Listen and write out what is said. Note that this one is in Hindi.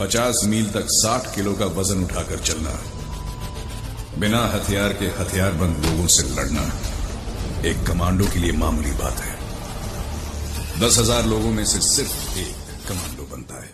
पचास मील तक साठ किलो का वज़न उठाकर चलना, बिना हथियार के हथियारबंद लोगों से लड़ना, एक कमांडो के लिए मामूली बात है। दस हज़ार लोगों में से सिर्फ़ एक कमांडो बनता है।